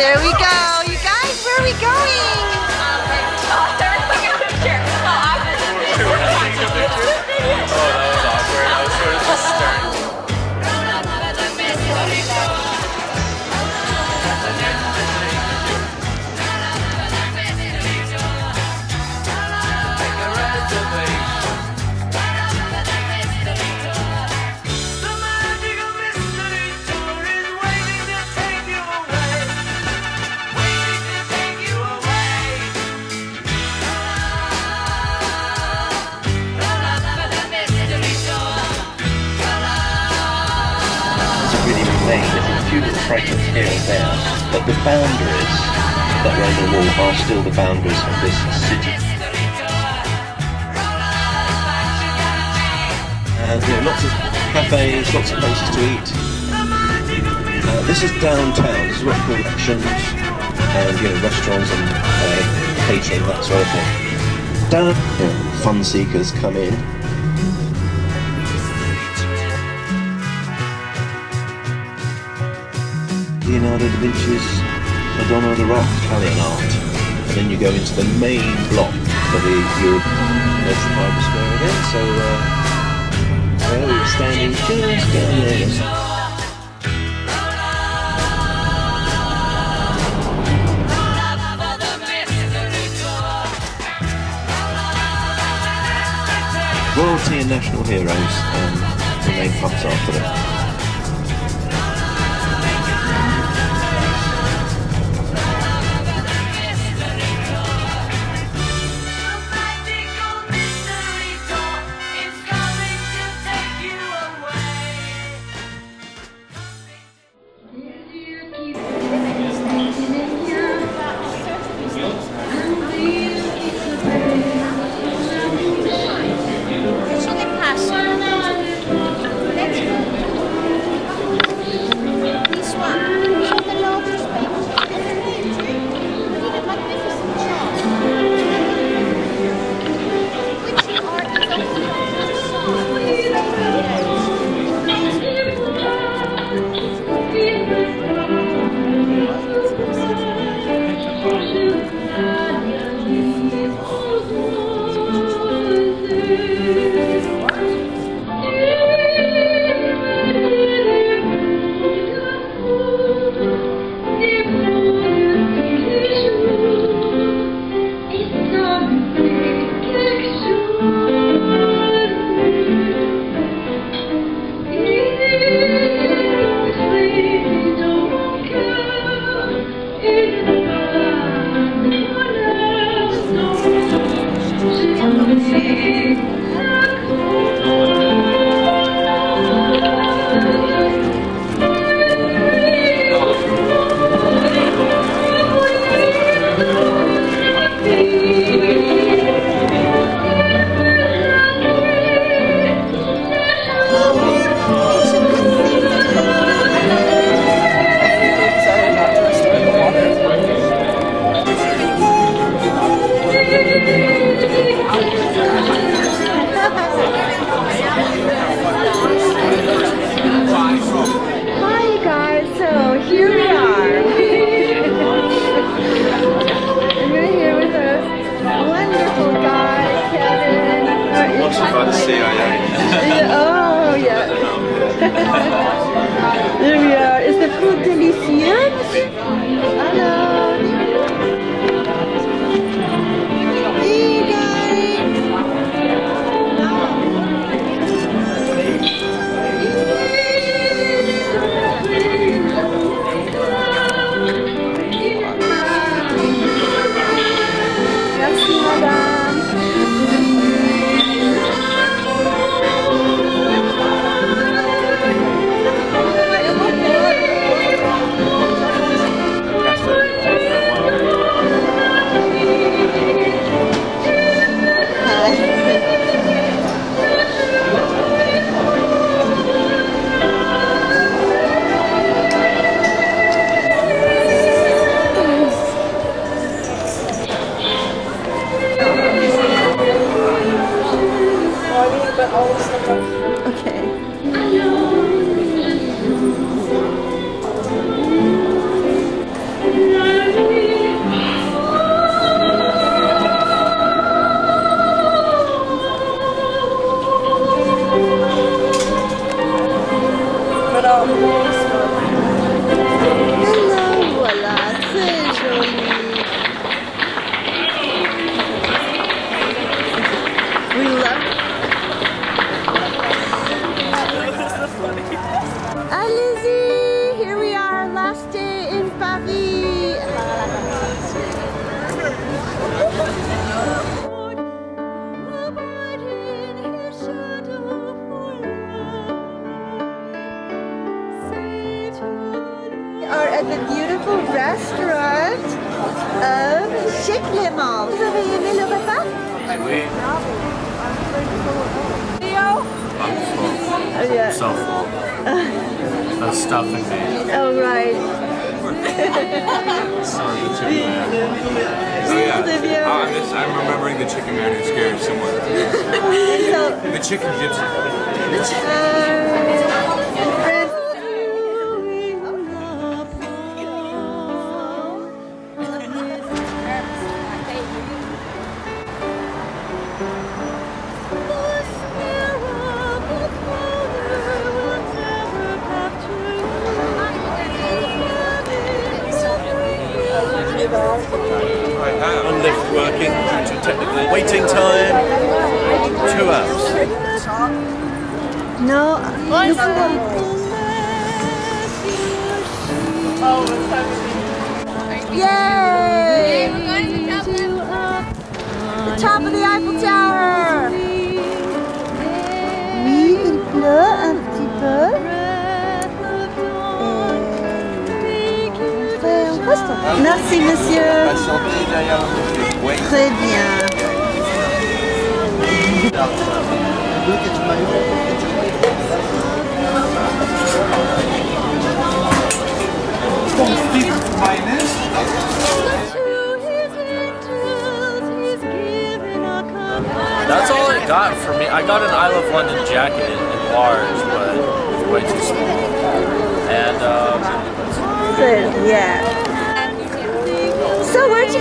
There we go. Little fragments here and there, but the boundaries that on the wall are still the boundaries of this city. And you know, lots of cafes, lots of places to eat. Uh, this is downtown. This is what we call actions and you know restaurants and uh, catering that sort of thing. Down, you fun seekers come in. Leonardo da Vinci's Madonna of the Rock Italian art. And then you go into the main block for the European Trafalgar Square again. So, uh, there we were standing just down there. Royalty and national heroes and the main pubs after them. CIA? oh, yeah. Here we are. Is the food delicious? Hello. The beautiful restaurant of Chez Clément. Vous avez aimé le repas? Oui. I'm full. Oh, yeah. So full. That's stuffing me. Oh, right. Sorry, chicken man. Oh, yeah. Oh, I'm, just, I'm remembering the chicken man who scared someone. So, The chicken gypsy. I waiting time. Two hours. No, nous pouvons. Yay! We're going to help. The top of the Eiffel Tower! Oui, il pleut un petit peu. Et on fait un poste. Merci, monsieur. Patientez derrière le Wait. Très. That's all I got for me. I got an I Love London jacket in large, but it was way too small. And um, yeah. So where'd you